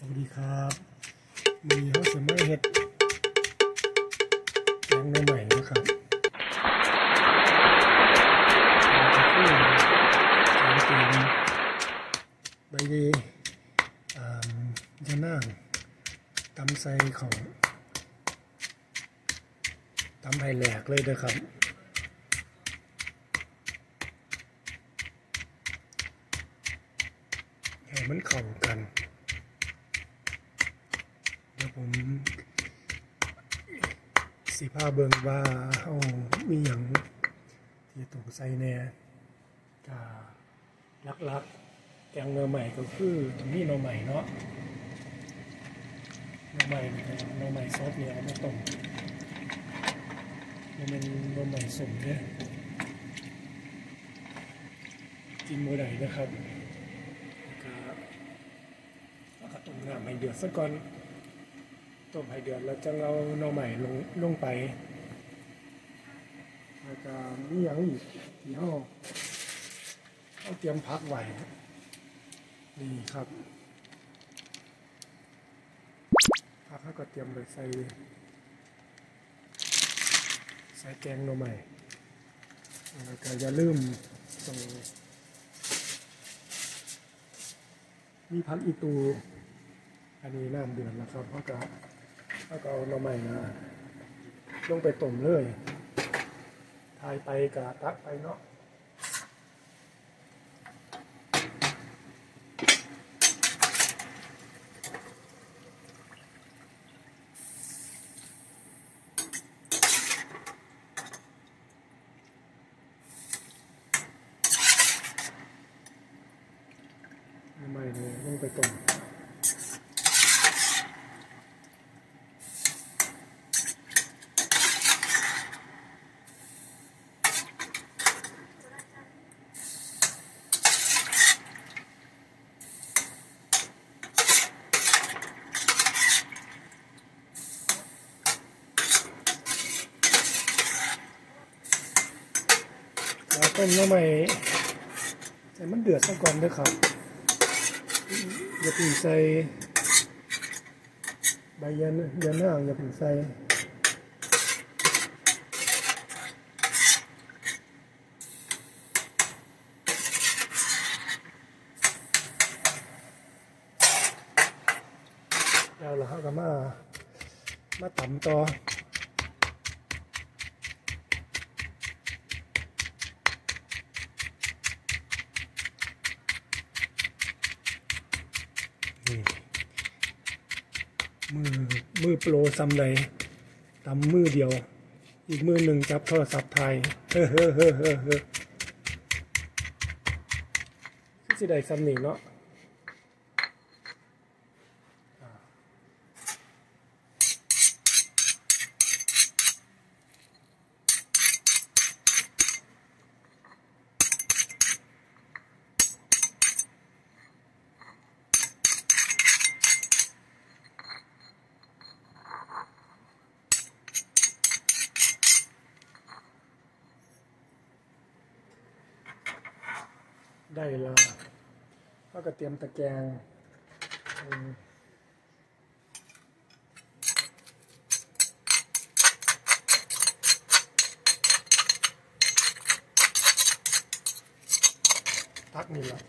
สวัสดีครับมีเขาสมาเห็ดแกงหน่ใหม่นะครับคือแกงเป็นใบเดอ่ายะนางตำใส่ของตำให้แหลกเลยนะครับให้มันเข้ากัน เดี๋ยวผมสีผ้าเบิงว่าเอามีอย่างที่ตกใส่แน่กาลักๆแกงเนื้อใหม่ก็คือตรงนี้เนื้อใหม่เนาะเนื้อใหม่เนื้อใหม่ซอสเนี่ยเอามาต้มมันเป็นเนื้อใหม่สมเนี่ยกินมื้อใดนะครับแล้วก็ต้มน้ำให้เดือดซะก่อน ต้มให้เดือดแล้วจะเอาหน่อใหม่ลงลงไปแล้วก็มีอย่างอีกที่ห้อเอาเตรียมพักไว้นี่ครับพักเขาก็เตรียมไปใส่ใส่แกงหน่อใหม่แล้วก็อย่าลืมส่งมีพันอีตูอันนี้น้ำเดือดแล้วครับเขาก็ แล้วก็เอาหน่อไม้มาลงไปต้มเลยทายไปกะตักไปเนาะหน่อไม้เนี่ยลงไปต้ม แล้วต้มน้ำใหม่ใส่มันเดือดซะก่อนเด้อครับอย่าเพิ่งใส่ใบยันยันห่างอย่าเพิ่งใส่แล้วเราก็มา มาตำต่อ นี่มือ มือโปรซัมใดตำมือเดียว อีกมือหนึ่งจับโทรศัพท์ไทยเฮ้อเฮ้อเฮ้อเฮ้อเฮ้อคือสิได้ซัมนี่เนาะอ่าได้และเขา ก็เตรียมตะแกรงอืมตักนี่แหละ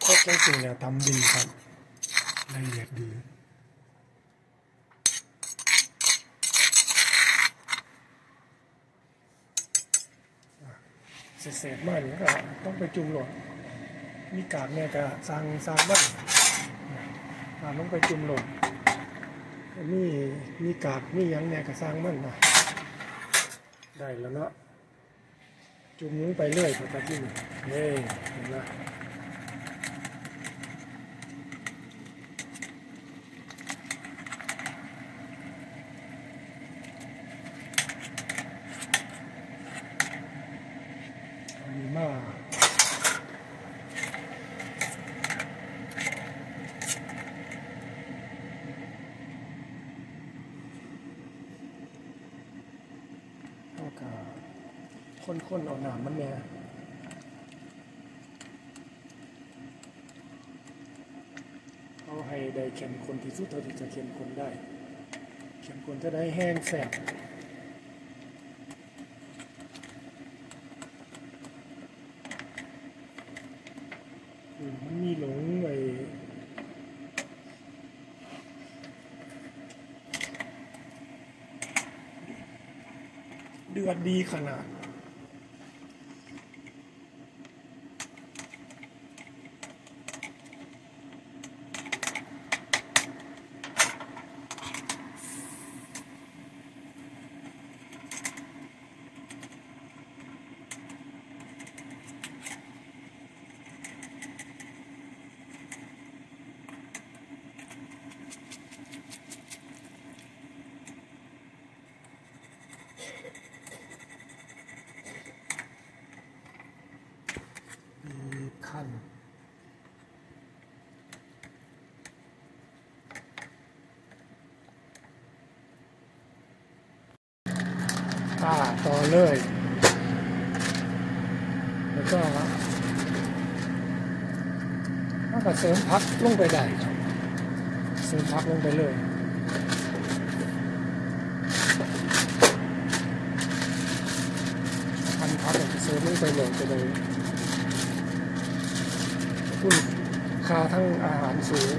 โคตรจริงๆเนี่ยทำดีครับละเอียดดี เศษๆมากนี่ก็ต้องไปจุ่มหลดมีกากเนี่ยก็สร้างสร้างบ้างอ่าต้องไปจุ่มหลดมีมีกากมียังเนี่ยก็สร้างมันนะได้แล้วเนาะจุ่มลงไปเรื่อยครับที่นี่เฮ้ยเห็นไหม อันนี้มา ข้นๆเอาหนามมันเนี่ยเอาให้ได้เข้มข้นที่สุดเท่าที่จะเข้มข้นได้เข้มข้นจะได้แห้งแสบอืมมันมีหลงไอเดือดดีขนาดันอ่า ต่อเลย แล้วก็ถ้าก็เสริมพักลงไปได้ครับ เสริมพักลงไปเลยพันพักเสริมลงไปเลยไปเลย คุณค่าทั้งอาหารสูง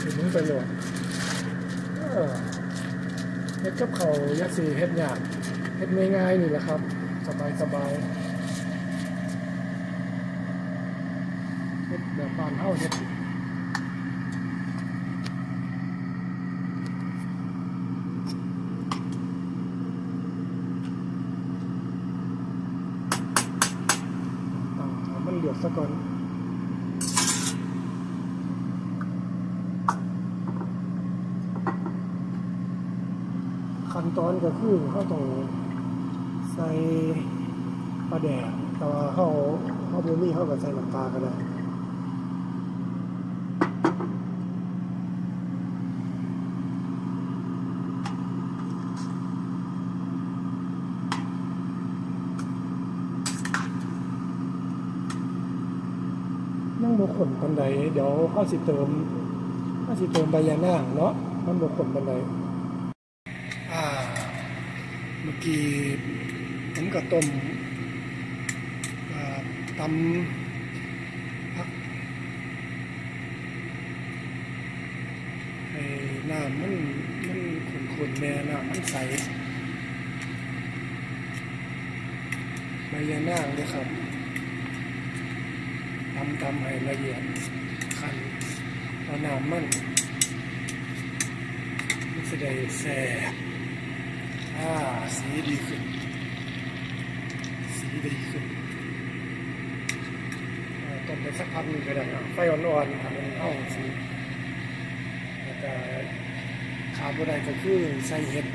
ถึงไปโหลดเออเฮ็ดกับเขายัดสีเฮ็ดยากเฮ็ดง่ายๆนี่แหละครับ สบายสบายเฮ็ดแบบบ้านเฮาเฮ็ด อ่าเอามันเหลือ ซะก่อนขั้นตอนก็คือเขาต้องใส่ปลาแดกแต่ว่าเขาเขาบูมี่เขาก็ใส่น้ำปลาก็ได้ นั่ง บกขนปันใดเดี๋ยวข้าสิเติมข้าสิเติมใบยาน่างเนาะมันบกขนปันใดอ่าเมื่อกี้ผมก็ต้มอ่าตำพักให้น้ำมันมันขุ่นๆแม่น้ำมันใสใบยาน่างเลยครับ ทำทำให้ละเอียดคันเอาน้ำมันมันจะได้แซ่บอ่าสีดีขึ้น สีดีขึ้นอ่าต้มไปสักพักหนึงก็ได้ไฟอ่อนๆทำให้มันเข้าสีแล้วก็ขาดบ่ได้ก็คือใส่เห็ด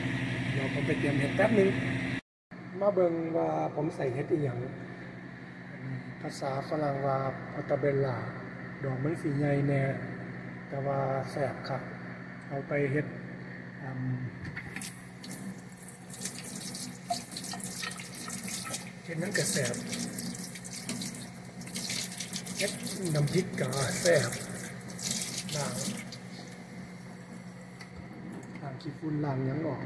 เดี๋ยวผมไปเตรียมเห็ดแป๊บนึง มาเบิ่งว่าผมใส่เห็ดอีหยัง ภาษาฝรั่งว่าพอตาเบลลาดอกมันสีใหญ่แน่แต่ว่าแสบครับ เอาไปเฮ็ดเฮ็ดนั้นก็แสบเฮ็ดน้ำพริกก็แสบล้างล้างขี้ฝุ่นล้างยังออก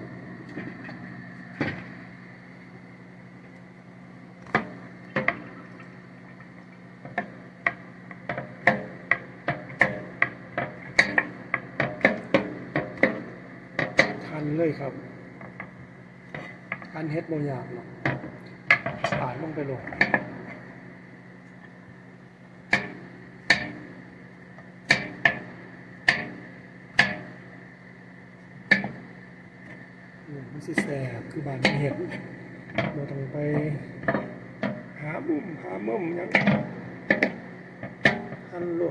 ทันเลยครับทัน เฮ็ดบางอย่างหรอกปาดลงไปลงมันสิแสบคือบานเห็ดเราต้องไป หาบุ่มหาเมุมยังทันโล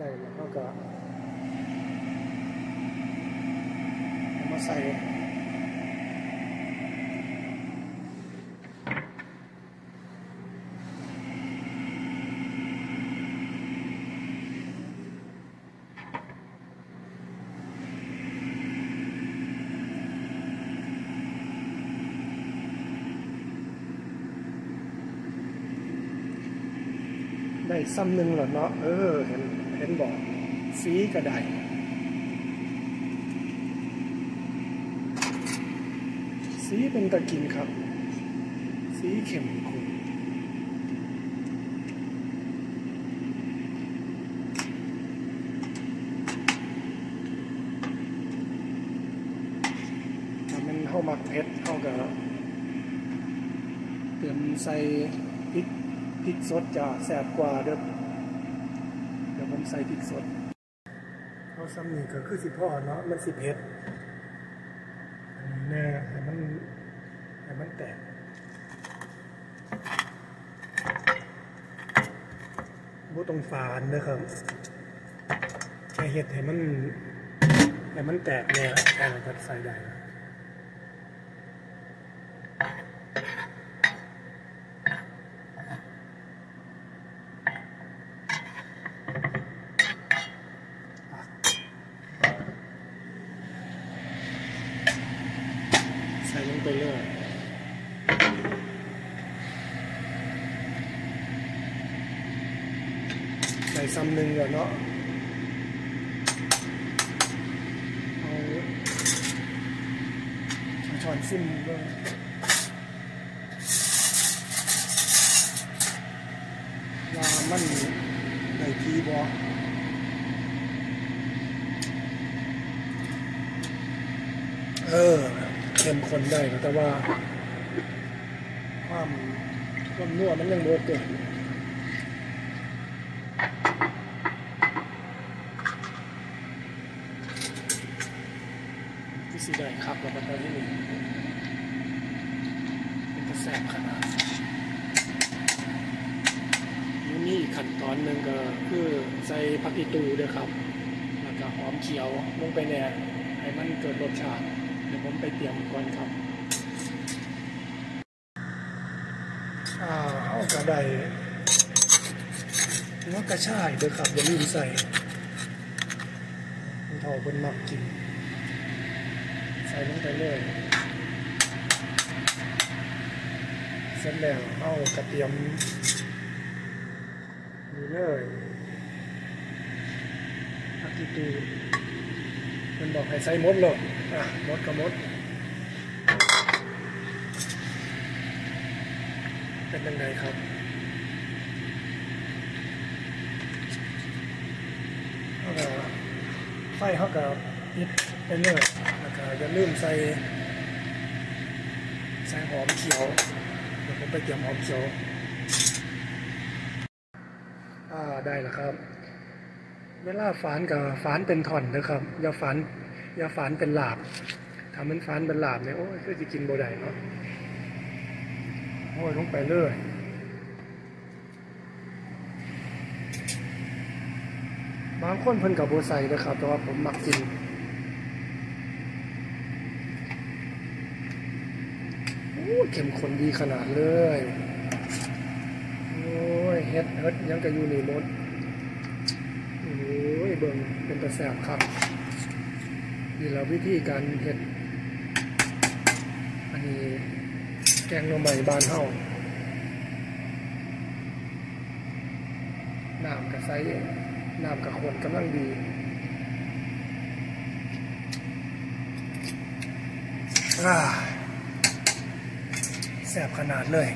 ได้แล้วก็ก็มาใส่ได้ซ้ำหนึ่งเหรอเนาะเออเห็น เห็นบอกสีก็ไดสีเป็นตะกินครับ สีเข้มข้นถ้ามันเข้ามักเผ็ดเข้ากับเตรียมใส่พริกพริกสดจะแสบกว่าเด้อ ผมใส่พริกสดเขาซ้ำนี่ก็คือสิพ่อเนาะมันสิเผ็ดอันนี้แน่ให้มันให้มันแตกบ่ต้องฝานนะครับแค่เห็ดให้มันให้มันแตกเนี่ยแค่นั้นก็ใส่ได้ แล้วใส่ลงไปเลยใส่ซ้ำหนึ่งก่อนเนาะเอาช้อนซิมด้วยว่ามันในทีบอเออ เข้มข้นได้นะแต่ว่า ความความนัวมันยังโดเกิดที่สีได้ครับแล้วก็ตอนนี้นี่เป็นกระแสบขนาดนี่อีกขั้นตอนหนึ่งก็คือใส่ผักอีตูด้วยครับ แล้วก็หอมเขียวลงไปแน่ให้มันเกิดรสชาติ เดี๋ยวผมไปเตรียมก่อนครับอ่าเอากระไดหัวกระชายเด้อครับอย่าลืมใส่คุณเท่าเป็นมักกิน ใส่ลงไปเลยเสร็จแล้วเอากระเทียมนี่เลยอากิตู มันบอกให้ใส่มดเลยอะมดก็หมด เป็นยังไงครับเขาก็ไฟเขาก็ปิดไปเลยแล้วก็อย่าลืมใส่ใส่หอมเขียวเดี๋ยวผมไปเตรียมหอมเขียวอ่าได้แล้วครับ เวลาฝานกับฝานเป็นท่อนนะครับอย่าฝานอย่าฝานเป็นหลาบถ้ามันฝานเป็นหลาบเนี่ยโอ้ยก็จะกินโบได้เนาะโอ้ยลงไปเลยบางคนเพิ่นกับโบใส่นะครับ แต่ว่าผมมักกินโอ้ยเข้มข้นดีขนาดเลย โอ้ยเฮ็ดเฮ็ดยังกะอยู่นี่มด อ้ยเบิ่งเป็นตะแสบครับนี่เราวิธีการเฮ็ด อันนี้แกงน่อไม้บ้านเฮาน้ำกระใสน้ำกระขวดกำลังดีอ่าแสบขนาดเลย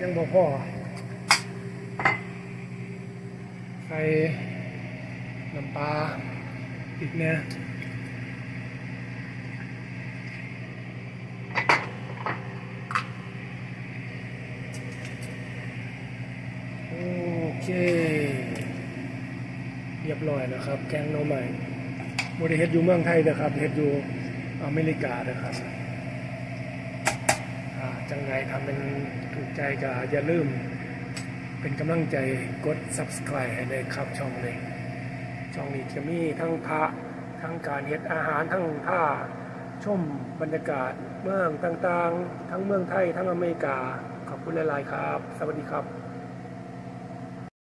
ยังบ่พอใส่ น้ำปลาอีกเนี่ยโอเค เรียบร้อยแล้วครับ แกงหน่อไม้โมได้เฮ็ดอยู่เมืองไทยนะครับเฮ็ดอยู่อเมริกานะครับจังไงทำเป็นถูกใจก็อย่าลืมเป็นกำลังใจกด subscribe ให้เลยครับช่องนี้ ช่องนี้จะมีทั้งพระทั้งการเฮ็ดอาหารทั้งผ้าชมบรรยากาศเมืองต่างๆ ทั้งเมืองไทยทั้งอเมริกา ขอบคุณหลาย ๆ ครับ สวัสดีครับ